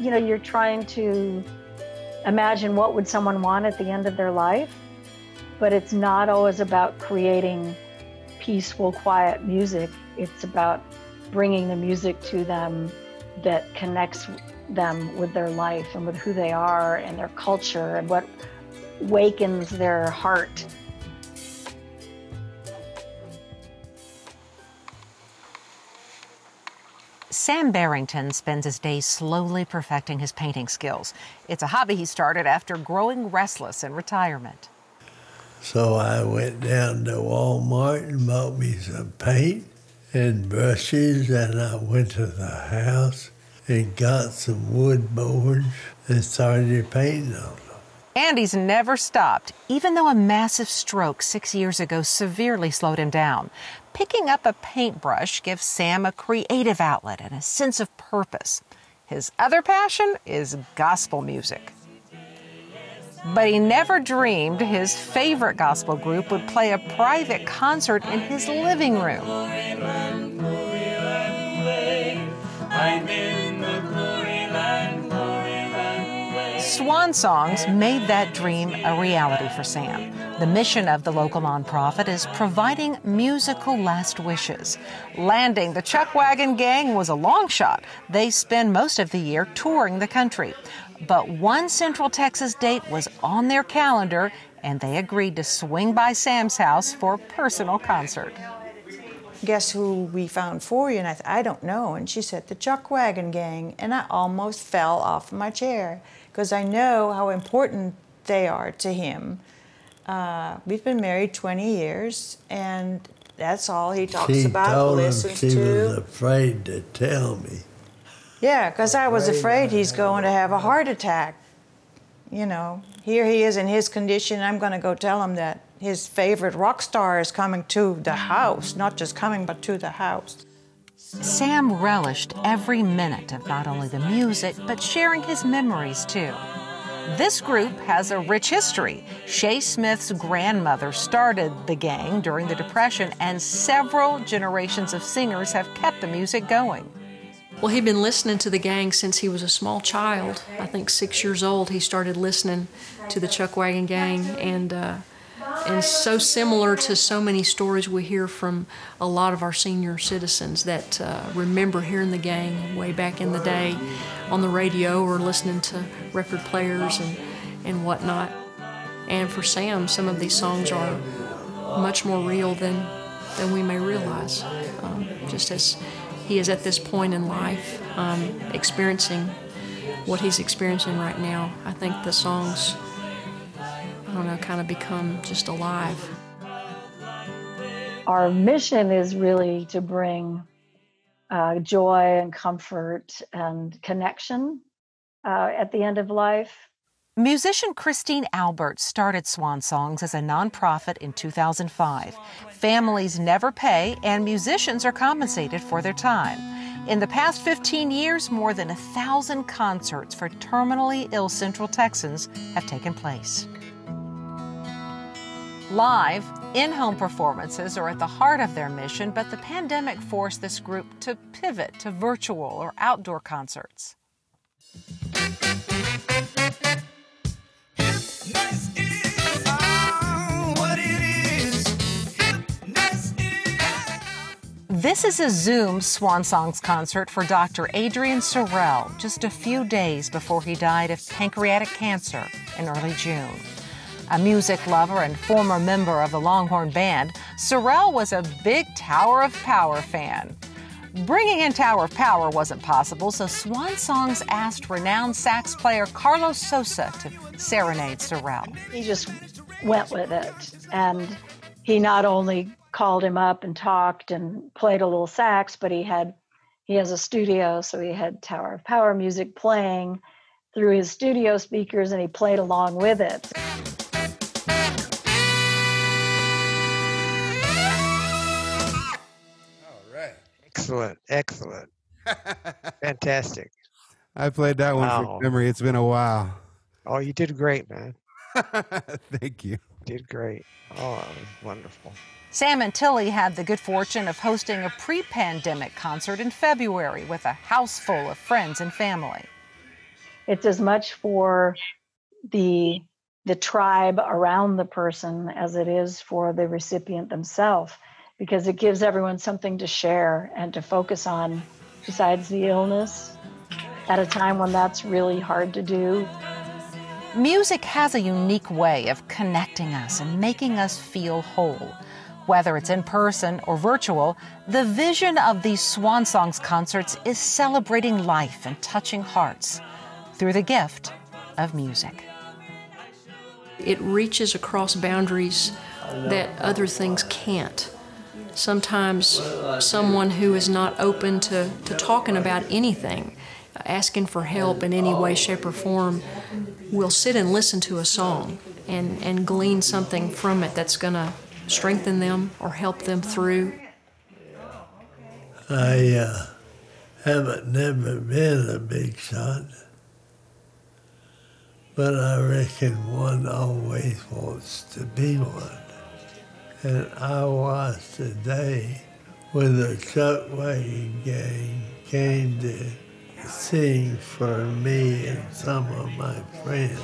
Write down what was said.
you know, you're trying to imagine what would someone want at the end of their life, but it's not always about creating peaceful, quiet music. It's about bringing the music to them that connects them with their life and with who they are and their culture and what wakens their heart. Sam Barrington spends his days slowly perfecting his painting skills. It's a hobby he started after growing restless in retirement. So I went down to Walmart and bought me some paint and brushes, and I went to the house and got some wood boards and started painting on them. And he's never stopped, even though a massive stroke six years ago severely slowed him down. Picking up a paintbrush gives Sam a creative outlet and a sense of purpose. His other passion is gospel music. But he never dreamed his favorite gospel group would play a private concert in his living room. Swan Songs made that dream a reality for Sam. The mission of the local nonprofit is providing musical last wishes. Landing the Chuck Wagon Gang was a long shot. They spend most of the year touring the country. But one Central Texas date was on their calendar, and they agreed to swing by Sam's house for a personal concert. Guess who we found for you? And I, th- I don't know. And she said, the Chuck Wagon Gang. And I almost fell off my chair because I know how important they are to him. Uh, we've been married 20 years, and that's all he talks she about, told listens him she to. was afraid to tell me. Yeah, because I was afraid he's going to have a heart attack. You know, here he is in his condition. I'm going to go tell him that his favorite rock star is coming to the house, not just coming, but to the house. Sam relished every minute of not only the music, but sharing his memories too. This group has a rich history. Shaye Smith's grandmother started the gang during the Depression, and several generations of singers have kept the music going. Well, he'd been listening to the gang since he was a small child. I think six years old, he started listening to the Chuck Wagon Gang, and uh, and so similar to so many stories we hear from a lot of our senior citizens that uh, remember hearing the gang way back in the day on the radio or listening to record players and, and whatnot. And for Sam, some of these songs are much more real than, than we may realize. Um, just as he is at this point in life um, experiencing what he's experiencing right now, I think the songs I don't know, kind of become just alive. Our mission is really to bring uh, joy and comfort and connection uh, at the end of life. Musician Christine Albert started Swan Songs as a nonprofit in 2005. Families never pay, and musicians are compensated for their time. In the past 15 years, more than a thousand concerts for terminally ill Central Texans have taken place. Live, in home performances are at the heart of their mission, but the pandemic forced this group to pivot to virtual or outdoor concerts. This is a Zoom Swan Songs concert for Dr. Adrian Sorrell just a few days before he died of pancreatic cancer in early June. A music lover and former member of the Longhorn Band, Sorrell was a big Tower of Power fan. Bringing in Tower of Power wasn't possible, so Swan Songs asked renowned sax player Carlos Sosa to serenade Sorrell. He just went with it. And he not only called him up and talked and played a little sax, but he had he has a studio, so he had Tower of Power music playing through his studio speakers and he played along with it. Excellent, excellent, fantastic. I played that one Wow. from memory. It's been a while. Oh, you did great, man. Thank you. Did great. Oh, it was wonderful. Sam and Tilly had the good fortune of hosting a pre pandemic concert in February with a house full of friends and family. it's as much for the the tribe around the person as it is for the recipient themselves because it gives everyone something to share and to focus on besides the illness at a time when that's really hard to do. Music has a unique way of connecting us and making us feel whole. Whether it's in person or virtual, the vision of these Swan Songs concerts is celebrating life and touching hearts through the gift of music. It reaches across boundaries that other things can't. Sometimes someone who is not open to, to talking about anything, asking for help in any way, shape, or form, will sit and listen to a song and, and glean something from it that's going to strengthen them or help them through. I uh, haven't never been a big shot, but I reckon one always wants to be one. And I was today when the Chuck Wagon Gang came to sing for me and some of my friends.